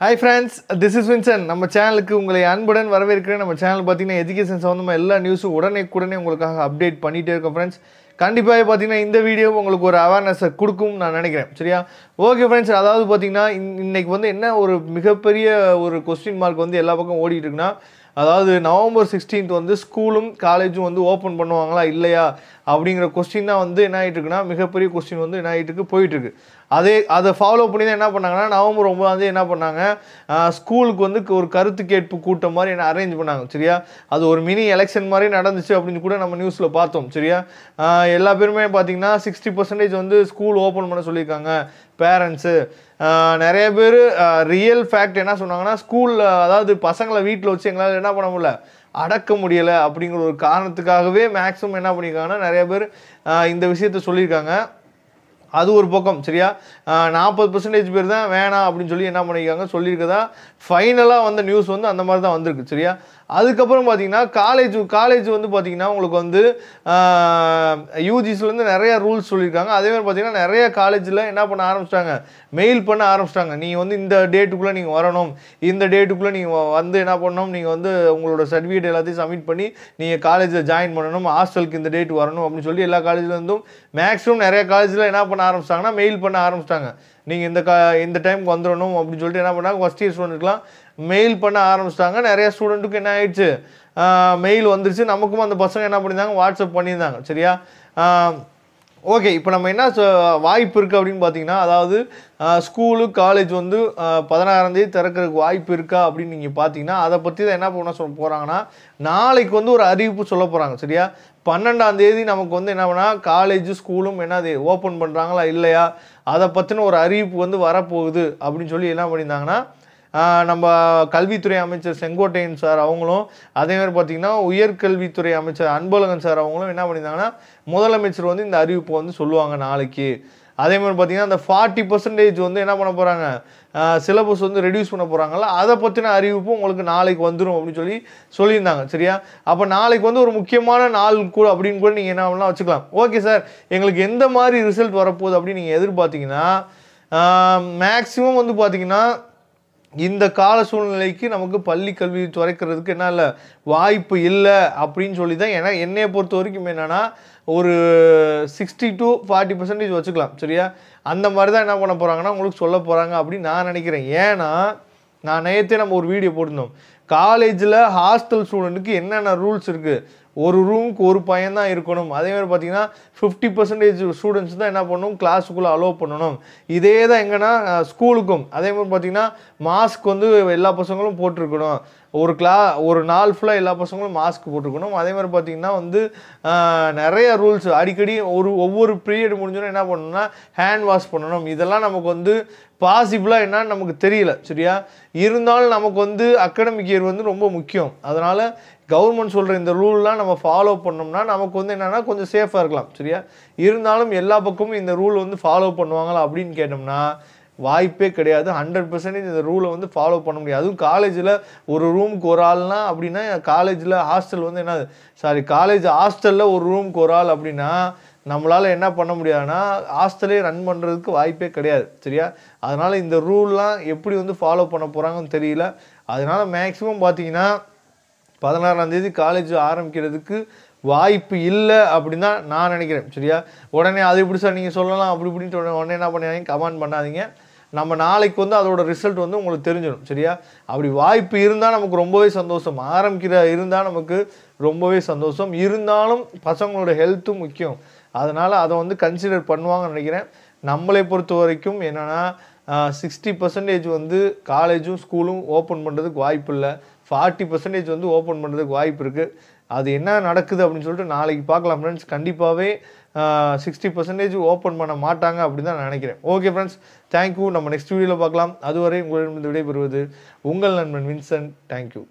Hi friends this is Vinson நம்ம சேனலுக்கு உங்களை அன்புடன் வரவேற்கிறேன். நம்ம சேனல் பார்த்தீங்கன்னா எஜுகேஷன் சம்மந்தமாக எல்லா நியூஸும் உடனே உடனே உங்களுக்காக அப்டேட் பண்ணிகிட்டே இருக்கோம் ஃப்ரெண்ட்ஸ் கண்டிப்பாக பார்த்தீங்கன்னா இந்த வீடியோ உங்களுக்கு ஒரு அவேர்னஸை கொடுக்கும் நான் நினைக்கிறேன். சரியா? ஓகே ஃப்ரெண்ட்ஸ் அதாவது பார்த்தீங்கன்னா இன்னைக்கு வந்து என்ன ஒரு மிகப்பெரிய ஒரு கொஸ்டின் மார்க் வந்து எல்லா பக்கம் ஓடிட்டு இருக்குன்னா அதாவது நவம்பர் சிக்ஸ்டீன்த் வந்து ஸ்கூலும் காலேஜும் வந்து ஓப்பன் பண்ணுவாங்களா இல்லையா அப்படிங்கிற கொஸ்டின் தான் வந்து என்ன ஆகிட்டு இருக்குன்னா மிகப்பெரிய கொஸ்டின் வந்து என்ன ஆகிட்டு இருக்கு போயிட்டுருக்கு அதே அதை ஃபாலோ பண்ணி தான் என்ன பண்ணாங்கன்னா நவம்பர் ஒம்பதாந்தே என்ன பண்ணாங்க? ஸ்கூலுக்கு வந்து ஒரு கருத்து கேட்பு கூட்டம் மாதிரி என்ன அரேஞ்ச் பண்ணாங்க சரியா? அது ஒரு மினி எலெக்ஷன் மாதிரி நடந்துச்சு அப்படின்னு கூட நம்ம நியூஸில் பார்த்தோம் சரியா? எல்லா பேருமே பார்த்தீங்கன்னா சிக்ஸ்டி பர்சன்டேஜ் வந்து ஸ்கூல் ஓப்பன் பண்ண சொல்லியிருக்காங்க பேரண்ட்ஸு நிறைய பேர் ரியல் ஃபேக்ட் என்ன சொன்னாங்கன்னா ஸ்கூலில் அதாவது பசங்களை வீட்டில் வச்சு எங்களால் என்ன பண்ண முடியல அடக்க முடியலை அப்படிங்கிற ஒரு காரணத்துக்காகவே மேக்ஸிமம் என்ன பண்ணியிருக்காங்கன்னா நிறைய பேர் இந்த விஷயத்த சொல்லியிருக்காங்க. அது ஒரு பக்கம் சரியா? நாற்பது பர்சன்டேஜ் பேர் தான் வேணாம் அப்படின்னு சொல்லி என்ன பண்ணியிருக்காங்க சொல்லியிருக்கதா? ஃபைனலாக வந்த நியூஸ் வந்து அந்த மாதிரி தான் வந்திருக்கு சரியா? அதுக்கப்புறம் பார்த்தீங்கன்னா காலேஜ் காலேஜ் வந்து பார்த்தீங்கன்னா உங்களுக்கு வந்து யூஜிஸ்லேருந்து நிறைய ரூல்ஸ் சொல்லியிருக்காங்க. அதே மாதிரி பார்த்தீங்கன்னா நிறைய காலேஜில் என்ன பண்ண ஆரம்பிச்சிட்டாங்க? மெயில் பண்ண ஆரம்பிச்சிட்டாங்க. நீங்கள் வந்து இந்த டேட்டுக்குள்ளே நீங்கள் வரணும். இந்த டேட்டுக்குள்ளே நீங்கள் வந்து என்ன பண்ணணும்? நீங்கள் வந்து உங்களோட சர்டிஃபிகேட் எல்லாத்தையும் சப்மிட் பண்ணி நீங்கள் காலேஜில் ஜாயின் பண்ணணும். ஹாஸ்டலுக்கு இந்த டேட் வரணும் அப்படின்னு சொல்லி எல்லா காலேஜ்லேருந்தும் மேக்ஸிமம் நிறைய காலேஜில் என்ன பண்ண ஆரம்பிச்சிட்டாங்கன்னா மெயில் பண்ண ஆரம்பிச்சிட்டாங்க. நீங்கள் இந்த கா இந்த டைமுக்கு வந்துடணும் அப்படின்னு சொல்லிட்டு என்ன பண்ணாங்க? ஃபஸ்ட் இயர் ஸ்டூடெண்ட்டுக்குலாம் மெயில் பண்ண ஆரம்பிச்சிட்டாங்க. நிறையா ஸ்டூடெண்ட்டுக்கு என்ன ஆயிடுச்சு? மெயில் வந்துருச்சு. நமக்கும் அந்த பசங்க என்ன பண்ணியிருந்தாங்க? வாட்ஸ்அப் பண்ணியிருந்தாங்க. சரியா? ஓகே இப்போ நம்ம என்ன வாய்ப்பு இருக்குது அப்படின்னு பார்த்தீங்கன்னா அதாவது ஸ்கூலு காலேஜ் வந்து பதினாறாம் தேதி திறக்கிறதுக்கு வாய்ப்பு இருக்கா அப்படின்னு நீங்கள் பார்த்தீங்கன்னா அதை பற்றி தான் என்ன பண்ண சொல்ல போகிறாங்கன்னா நாளைக்கு வந்து ஒரு அறிவிப்பு சொல்ல போகிறாங்க சரியா? பன்னெண்டாம் தேதி நமக்கு வந்து என்ன பண்ணால் காலேஜு ஸ்கூலும் என்னது ஓப்பன் பண்ணுறாங்களா இல்லையா? அதை பற்றின ஒரு அறிவிப்பு வந்து வரப்போகுது அப்படின்னு சொல்லி என்ன பண்ணியிருந்தாங்கன்னா நம்ம கல்வித்துறை அமைச்சர் செங்கோட்டையன் சார் அவங்களும் அதே மாதிரி பார்த்தீங்கன்னா உயர்கல்வித்துறை அமைச்சர் அன்பழகன் சார் அவங்களும் என்ன பண்ணியிருந்தாங்கன்னா முதலமைச்சர் வந்து இந்த அறிவிப்பு வந்து சொல்லுவாங்க நாளைக்கு. அதே மாதிரி பார்த்தீங்கன்னா அந்த ஃபார்ட்டி பர்சன்டேஜ் வந்து என்ன பண்ண போகிறாங்க சிலபஸ் வந்து ரெடியூஸ் பண்ண போகிறாங்கல்ல அதை பற்றின அறிவிப்பும் உங்களுக்கு நாளைக்கு வந்துடும் அப்படின்னு சொல்லி சொல்லியிருந்தாங்க சரியா? அப்போ நாளைக்கு வந்து ஒரு முக்கியமான நாள் கூட அப்படின்னு கூட நீங்கள் என்ன பண்ணலாம் வச்சுக்கலாம். ஓகே சார் எங்களுக்கு எந்த மாதிரி ரிசல்ட் வரப்போகுது அப்படின்னு நீங்கள் எதிர்பார்த்தீங்கன்னா மேக்ஸிமம் வந்து பார்த்தீங்கன்னா இந்த கால சூழ்நிலைக்கு நமக்கு பள்ளி கல்வி துறைக்கிறதுக்கு என்ன இல்லை வாய்ப்பு இல்லை அப்படின்னு சொல்லி தான் ஏன்னா என்னையை பொறுத்த வரைக்கும் என்னென்னா ஒரு சிக்ஸ்டி டு ஃபார்ட்டி பர்சன்டேஜ் வச்சுக்கலாம் சரியா? அந்த மாதிரி தான் என்ன பண்ண போகிறாங்கன்னா உங்களுக்கு சொல்ல போகிறாங்க அப்படின்னு நான் நினைக்கிறேன். ஏன்னா நான் நேற்றே நம்ம ஒரு வீடியோ போட்டிருந்தோம். காலேஜில் ஹாஸ்டல் ஸ்டூடெண்ட்டுக்கு என்னென்ன ரூல்ஸ் இருக்குது ஒரு ரூமுக்கு ஒரு பையன் தான் இருக்கணும். அதே மாதிரி பார்த்தீங்கன்னா ஃபிஃப்டி பர்சன்டேஜ் ஸ்டூடெண்ட்ஸ் தான் என்ன பண்ணணும்? கிளாஸுக்குள்ளே அலோவ் பண்ணணும். இதே தான் எங்கன்னா ஸ்கூலுக்கும் அதே மாதிரி பார்த்தீங்கன்னா மாஸ்க் வந்து எல்லா பசங்களும் போட்டிருக்கணும். ஒரு கிளா ஒரு நாள் ஃபுல்லாக எல்லா பசங்களும் மாஸ்க் போட்டிருக்கணும். அதே மாதிரி பார்த்தீங்கன்னா வந்து நிறைய ரூல்ஸ் அடிக்கடி ஒரு ஒவ்வொரு பீரியட் முடிஞ்சோன்னா என்ன பண்ணணும்னா ஹேண்ட் வாஷ் பண்ணணும். இதெல்லாம் நமக்கு வந்து பாசிபிளாக என்னன்னு நமக்கு தெரியல சரியா? இருந்தாலும் நமக்கு வந்து அகடமிக் இயர் வந்து ரொம்ப முக்கியம். அதனால் கவர்மெண்ட் சொல்கிற இந்த ரூல்லாம் நம்ம ஃபாலோ பண்ணோம்னா நமக்கு வந்து என்னென்னா கொஞ்சம் சேஃபாக இருக்கலாம் சரியா? இருந்தாலும் எல்லா பக்கமும் இந்த ரூல் வந்து ஃபாலோ பண்ணுவாங்களா அப்படின்னு கேட்டோம்னா வாய்ப்பே கிடையாது. ஹண்ட்ரட் பர்சன்டேஜ் இந்த ரூலை வந்து ஃபாலோ பண்ண முடியாது. அதுவும் காலேஜில் ஒரு ரூமுக்கு ஒரு ஆள்னா அப்படின்னா காலேஜில் ஹாஸ்டல் வந்து என்ன சாரி காலேஜ் ஹாஸ்டலில் ஒரு ரூமுக்கு ஒரு ஆள் அப்படின்னா நம்மளால் என்ன பண்ண முடியாதுன்னா ஹாஸ்டலே ரன் பண்ணுறதுக்கு வாய்ப்பே கிடையாது சரியா? அதனால் இந்த ரூல்லாம் எப்படி வந்து ஃபாலோ பண்ண போகிறாங்கன்னு தெரியல. அதனால் மேக்ஸிமம் பார்த்தீங்கன்னா பதினாறாம் தேதி காலேஜ் ஆரம்பிக்கிறதுக்கு வாய்ப்பு இல்லை அப்படின்னு தான் நான் நினைக்கிறேன். சரியா? உடனே அது எப்படி சார் நீங்கள் சொல்லலாம் அப்படி இப்படின்ட்டு உடனே உடனே என்ன பண்ணாதீங்க கமெண்ட் பண்ணாதீங்க. நம்ம நாளைக்கு வந்து அதோட ரிசல்ட் வந்து உங்களுக்கு தெரிஞ்சிடும். சரியா? அப்படி வாய்ப்பு இருந்தால் நமக்கு ரொம்பவே சந்தோஷம். ஆரம்பிக்கிற இருந்தால் நமக்கு ரொம்பவே சந்தோஷம். இருந்தாலும் பசங்களோட ஹெல்த்தும் முக்கியம். அதனால் அதை வந்து கன்சிடர் பண்ணுவாங்கன்னு நினைக்கிறேன். நம்மளை பொறுத்த வரைக்கும் என்னென்னா சிக்ஸ்டி பர்சன்டேஜ் வந்து காலேஜும் ஸ்கூலும் ஓப்பன் பண்ணுறதுக்கு வாய்ப்பு இல்லை. ஃபார்ட்டி பர்சன்டேஜ் வந்து ஓப்பன் பண்ணுறதுக்கு வாய்ப்பு இருக்குது அது என்ன நடக்குது அப்படின்னு சொல்லிட்டு நாளைக்கு பார்க்கலாம் ஃப்ரெண்ட்ஸ் கண்டிப்பாகவே சிக்ஸ்டி பர்சன்டேஜ் ஓப்பன் பண்ண மாட்டாங்க அப்படின்னு தான் நினைக்கிறேன். ஓகே ஃப்ரெண்ட்ஸ் தேங்க்யூ நம்ம நெக்ஸ்ட் வீடியோவில் பார்க்கலாம். அதுவரை உங்களிடம் விடைபெறுவது உங்கள் நண்பன் வின்சென்ட் தேங்க்யூ